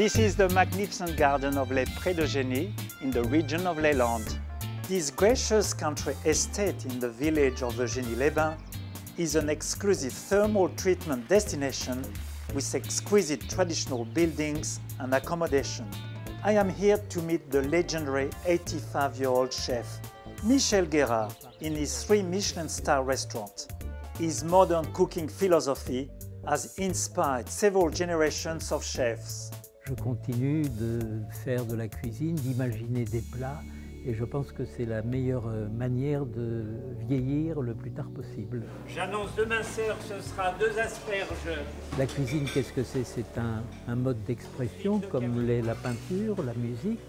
This is the magnificent garden of Les Prés d'Eugénie in the region of Les Landes. This gracious country estate in the village of Eugénie-les-Bains is an exclusive thermal treatment destination with exquisite traditional buildings and accommodation. I am here to meet the legendary 85-year-old chef, Michel Guérard, in his three Michelin star restaurant. His modern cooking philosophy has inspired several generations of chefs. Je continue de faire de la cuisine, d'imaginer des plats et je pense que c'est la meilleure manière de vieillir le plus tard possible. J'annonce demain soir, ce sera deux asperges. La cuisine, qu'est-ce que c'est? C'est un, un, mode d'expression comme l'est la peinture, la musique,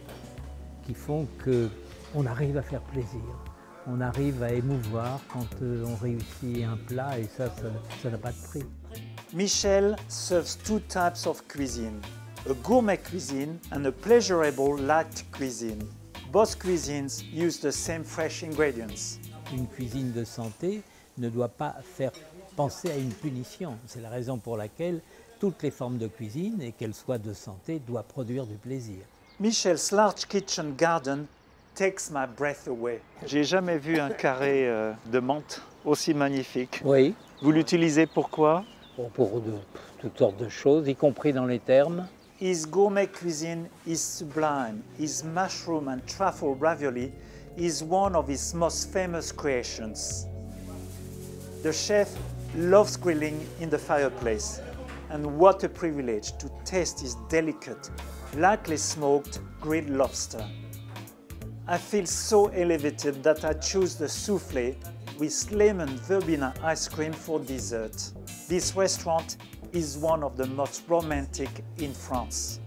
qui font qu'on arrive à faire plaisir. On arrive à émouvoir quand on réussit un plat et ça, ça n'a pas de prix. Michel serves two types of cuisine, a gourmet cuisine and a pleasurable light cuisine. Both cuisines use the same fresh ingredients. Une cuisine de santé ne doit pas faire penser à une punition. C'est la raison pour laquelle toutes les formes de cuisine, et qu'elles soient de santé, doivent produire du plaisir. Michel's large kitchen garden takes my breath away. J'ai jamais vu un carré euh, de menthe aussi magnifique. Oui. Vous l'utilisez pourquoi Pour, pour de, toutes sortes de choses, y compris dans les termes. His gourmet cuisine is sublime. His mushroom and truffle ravioli is one of his most famous creations. The chef loves grilling in the fireplace, and what a privilege to taste his delicate, lightly smoked grilled lobster. I feel so elevated that I choose the souffle with lemon verbena ice cream for dessert. This restaurant is one of the most romantic in France.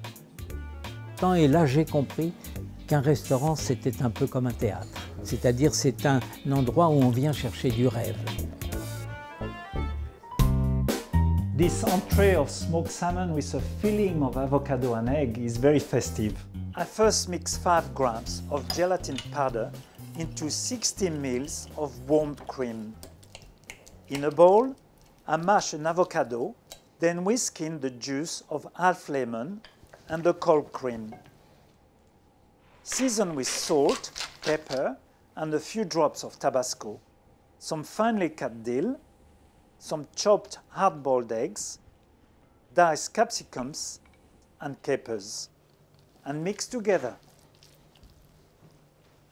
Et là, j'ai compris qu'un restaurant, c'était un peu comme un théâtre. C'est-à-dire, c'est un endroit où on vient chercher du rêve. This entree of smoked salmon with a filling of avocado and egg is very festive. I first mix 5 grams of gelatin powder into 60 ml of warmed cream. In a bowl, I mash an avocado, then whisk in the juice of half lemon and the cold cream. Season with salt, pepper, and a few drops of Tabasco, some finely cut dill, some chopped hard-boiled eggs, diced capsicums, and capers, and mix together.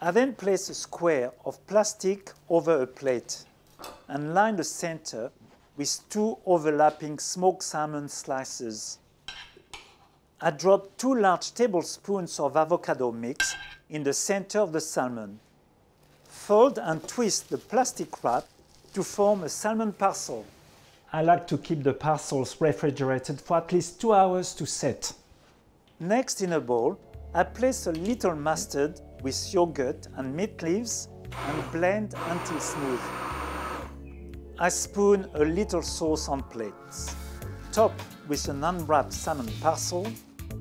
I then place a square of plastic over a plate and line the center with two overlapping smoked salmon slices. I drop two large tablespoons of avocado mix in the center of the salmon. Fold and twist the plastic wrap to form a salmon parcel. I like to keep the parcels refrigerated for at least two hours to set. Next in a bowl, I place a little mustard with yogurt and mint leaves and blend until smooth. I spoon a little sauce on plates. Top with an unwrapped salmon parcel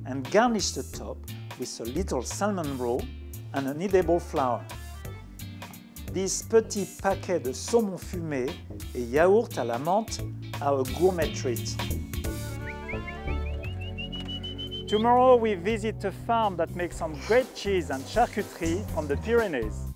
and garnish the top with a little salmon roe and an edible flower. This petit paquet de saumon fumé et yaourt à la menthe are a gourmet treat. Tomorrow we visit a farm that makes some great cheese and charcuterie from the Pyrenees.